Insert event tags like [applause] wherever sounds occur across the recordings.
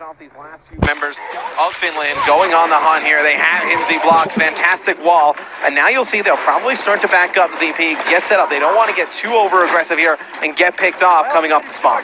off these last few members of Finland going on the hunt here. They have Hymzi blocked, fantastic wall, and now you'll see they'll probably start to back up ZP, get set up. They don't want to get too over aggressive here and get picked off coming off the spawn.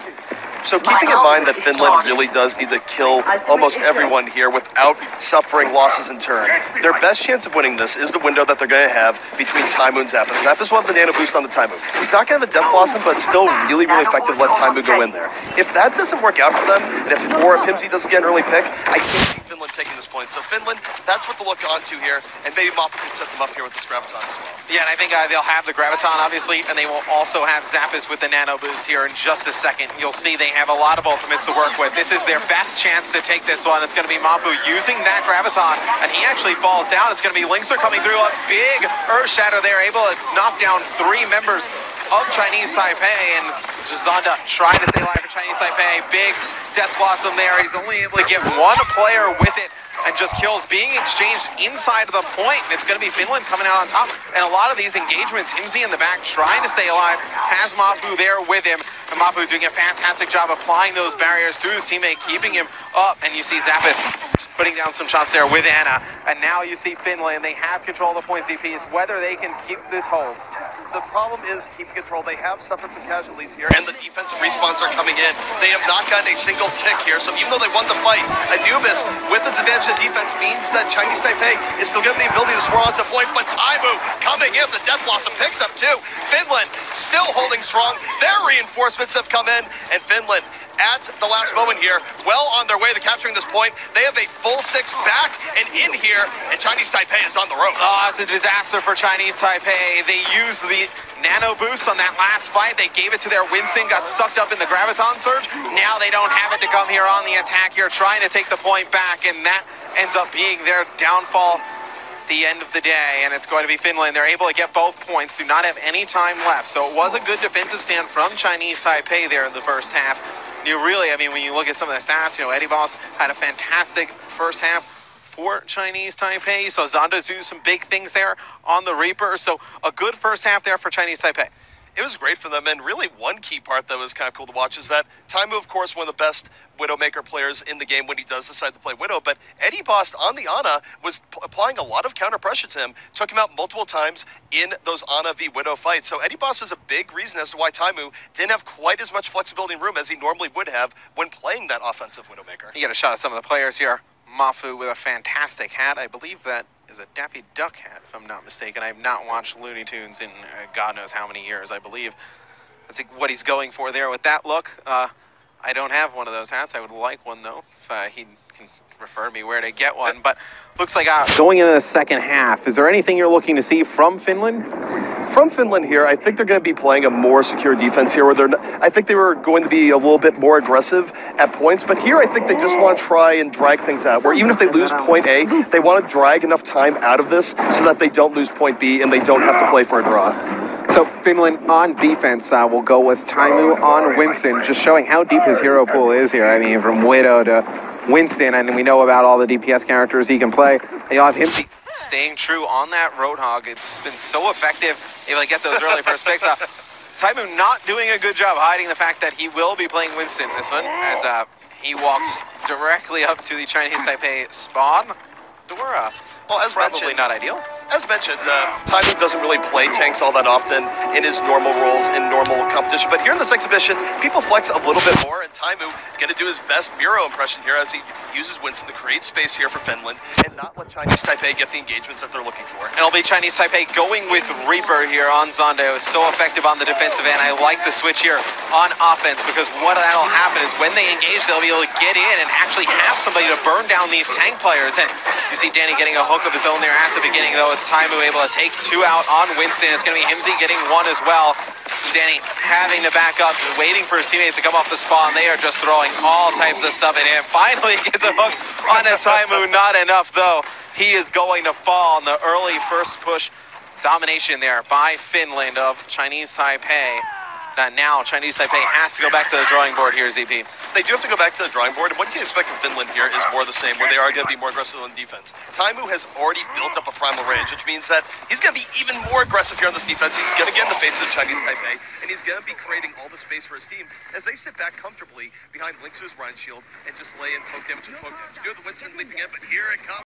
So keeping in mind that Finland really does need to kill almost everyone here without suffering losses in turn, their best chance of winning this is the window that they're going to have between Taimou and Zappis. Zappis will have the nano boost on the Taimou. He's not going to have a Death Blossom, but still really, really effective let Taimou go in there. If that doesn't work out for them, and if or if Hymzi doesn't get an early pick, I can't taking this point. So Finland, that's what to look onto here, and maybe Moppa can set them up here with this Graviton as well. Yeah, and I think uh, they'll have the Graviton, obviously, and they will also have Zappis with the Nano Boost here in just a second. You'll see they have a lot of ultimates to work with. This is their best chance to take this one. It's going to be Mapu using that Graviton, and he actually falls down. It's going to be Linkzr coming through. A big Earth Shatter there, able to knock down three members of Chinese Taipei, and Zonda trying to stay alive for Chinese Taipei. Big Death Blossom there. He's only able to get one player with it and just kills being exchanged inside of the point. It's going to be Finland coming out on top. And a lot of these engagements, Hymzi in the back trying to stay alive, has Mapu there with him. And Mapu doing a fantastic job applying those barriers to his teammate, keeping him up. And you see Zappis putting down some shots there with Ana. And now you see Finland. They have control of the point ZP. It's whether they can keep this hold. The problem is keeping control. They have suffered some casualties here, and the defensive respawns are coming in. They have not gotten a single tick here, so even though they won the fight, Anubis, with its advantage in defense, means that Chinese Taipei is still given the ability to swirl onto point, but Taimou coming in, the Death Blossom picks up two. Finland still holding strong. Their reinforcements have come in, and Finland at the last moment here, well on their way to capturing this point. They have a full six back and in here, and Chinese Taipei is on the ropes. Oh, it's a disaster for Chinese Taipei. They used the nano boost on that last fight. They gave it to their Winston, got sucked up in the Graviton Surge. Now they don't have it to come here on the attack here, trying to take the point back, and that ends up being their downfall the end of the day, and it's going to be Finland. They're able to get both points, do not have any time left. So it was a good defensive stand from Chinese Taipei there in the first half. You really, I mean, when you look at some of the stats, you know, Eddie Voss had a fantastic first half for Chinese Taipei. So Zonda do some big things there on the Reaper. So a good first half there for Chinese Taipei. It was great for them, and really one key part that was kind of cool to watch is that Taimou, of course, one of the best Widowmaker players in the game when he does decide to play Widow, but Eddie Bost on the Ana was p- applying a lot of counter pressure to him, took him out multiple times in those Ana v Widow fights. So Eddie Bost was a big reason as to why Taimou didn't have quite as much flexibility in room as he normally would have when playing that offensive Widowmaker. You get a shot at some of the players here. Mafu with a fantastic hat. I believe that is a Daffy Duck hat, if I'm not mistaken. I have not watched Looney Tunes in uh, God knows how many years. I believe that's what he's going for there with that look. Uh, I don't have one of those hats. I would like one though. If uh, he can refer me where to get one, but looks like uh, going into the second half. Is there anything you're looking to see from Finland? From Finland here, I think they're going to be playing a more secure defense here. Where they're, not, I think they were going to be a little bit more aggressive at points, but here I think they just want to try and drag things out. Where even if they lose point A, they want to drag enough time out of this so that they don't lose point B and they don't have to play for a draw. So Finland on defense uh, will go with Taimou on Winston, just showing how deep his hero pool is here. I mean, from Widow to Winston, and we know about all the DPS characters he can play. You'll have him. Staying true on that Roadhog. It's been so effective able to get those early first picks. Uh, Taimou not doing a good job hiding the fact that he will be playing Winston this one as uh, he walks directly up to the Chinese Taipei spawn. Dora, Well, as probably mentioned, not ideal. As mentioned, uh, Taimou doesn't really play tanks all that often in his normal roles in normal competition. But here in this exhibition, people flex a little bit more, and Taimou going to do his best Miro impression here as he uses Winston to create space here for Finland and not let Chinese Taipei get the engagements that they're looking for. And it'll be Chinese Taipei going with Reaper here on Zonda. It so effective on the defensive end. I like the switch here on offense because what that'll happen is when they engage, they'll be able to get in and actually have somebody to burn down these tank players. And you see Danny getting a hook of his own there at the beginning, though. It's Taimou able to take two out on Winston. It's going to be Hymzi getting one as well. Danny having to back up, waiting for his teammates to come off the spawn. They are just throwing all types of stuff at him. [laughs] Finally gets a hook on a Taimou. Not enough, though. He is going to fall in the early first push domination there by Finland of Chinese Taipei. That now Chinese Taipei has to go back to the drawing board here, ZP. They do have to go back to the drawing board, and what you can expect from Finland here is more the same, where they are going to be more aggressive on defense. Taimou has already built up a Primal Rage, which means that he's going to be even more aggressive here on this defense. He's going to get in the face of Chinese Taipei, and he's going to be creating all the space for his team as they sit back comfortably behind Link to his Ryan Shield and just lay in poke damage and poke damage. You have the Winston leaping in, but here it comes.